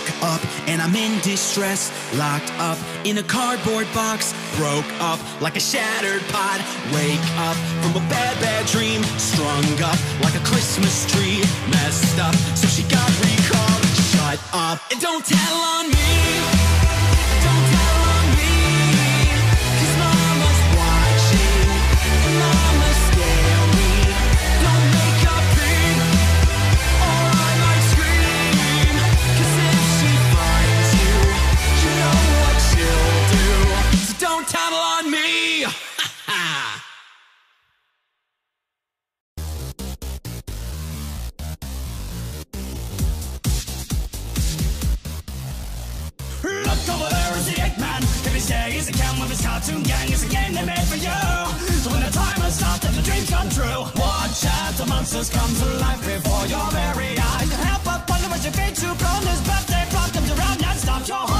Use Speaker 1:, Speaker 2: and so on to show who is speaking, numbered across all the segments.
Speaker 1: Shook up and I'm in distress. Locked up in a cardboard box. Broke up like a shattered pot. Wake up from a bad, bad dream. Strung up like a Christmas tree. Messed up, so she got recalled. Shut up and don't tell on me.
Speaker 2: Stays, he can with his cartoon gang. It's a game they made for you. So when the timer stops and the dreams come true, watch as the monsters come to life before your very eyes. Help but wonder what your fate to blown. This birthday clock comes around and stops your heart.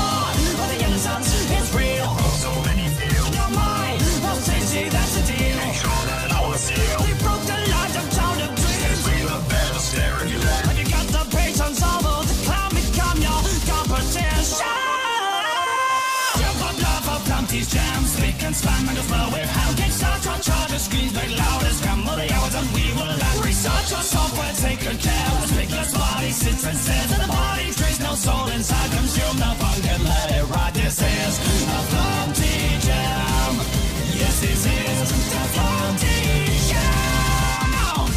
Speaker 2: Very loud as the hours and we will land. Research your software, take good care. The speaker's body sits and says that the body trace no soul inside. Consume the funk and let it ride. This is a Flumpty jam. Yes, this is the Flumpty jam.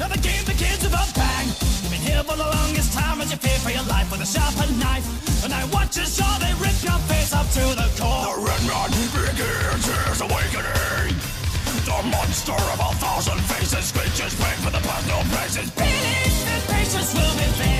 Speaker 2: Now the game begins with a bang. You've been here for the longest you fear for your life with a sharpened knife. And I watch as saw they rip your face up to the core. The red man begins his awakening. The monster of a thousand faces screeches pain for the personal praises. Beneath the patience will be.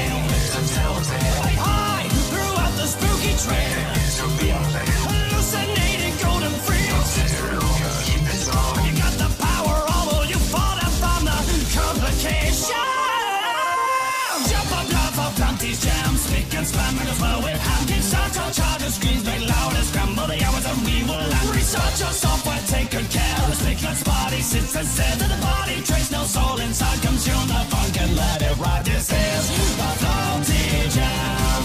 Speaker 2: Research your software, take good care. The speaker's body sits and says that the body trace no soul inside. Consume the funk and let it ride. This is the Flumpty jam.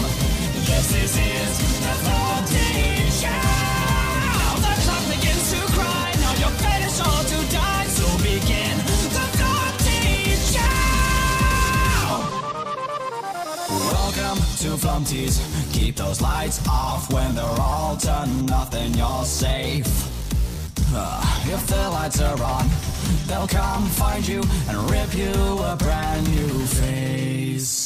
Speaker 2: Yes, this is the Flumpty jam. The clock begins to cry. Now your fate is all to die. So begin the Flumpty jam. Welcome to Flumpties. Keep those lights off when they're all turned then you're safe. Ah, if the lights are on, they'll come find you and rip you a brand new face.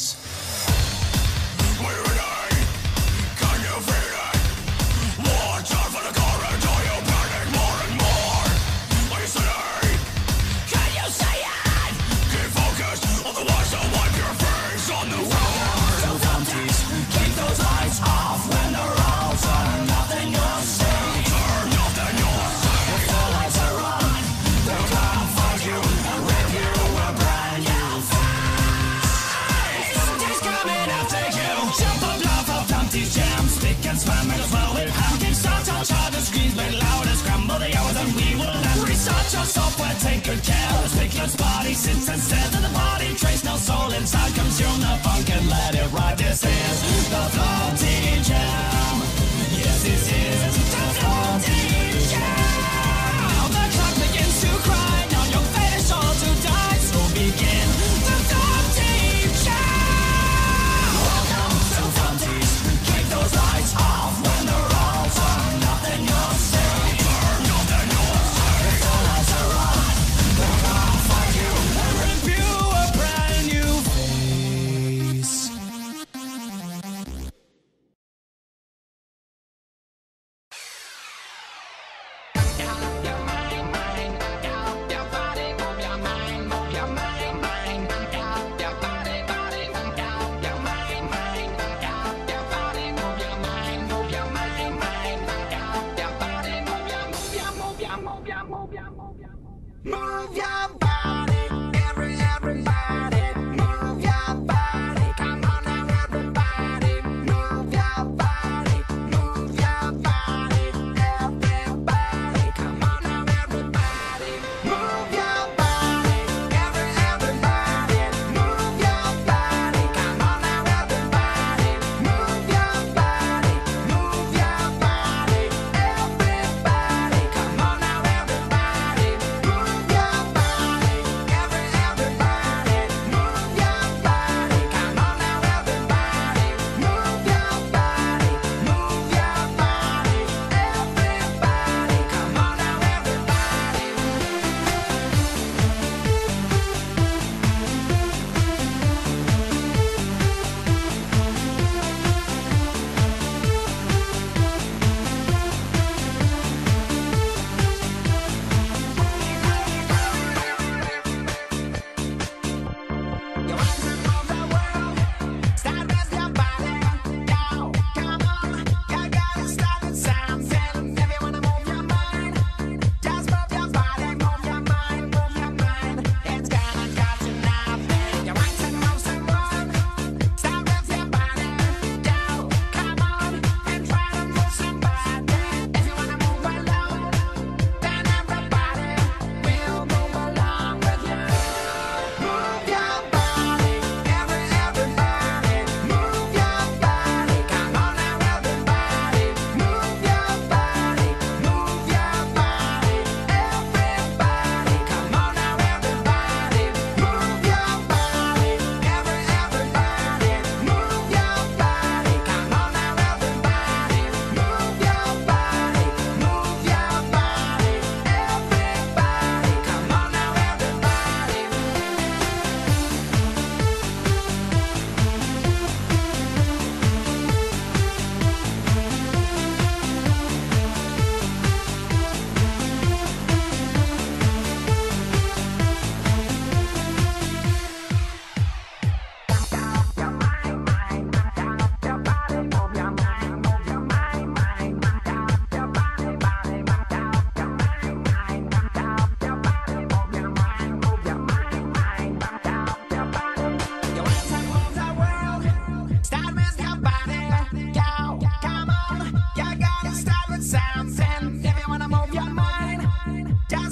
Speaker 2: And spam and as well with. Can start your charge and screams very loud and scramble the hours and we will land. Research your software, take good care. of The speaker's body sits and says that the body trace no soul inside. Consume the funk and let it ride. This is the Flumpty jam. side.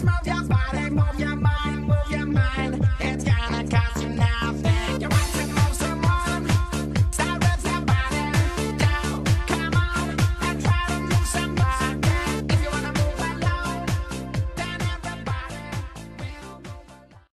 Speaker 2: move your body,
Speaker 3: move your mind.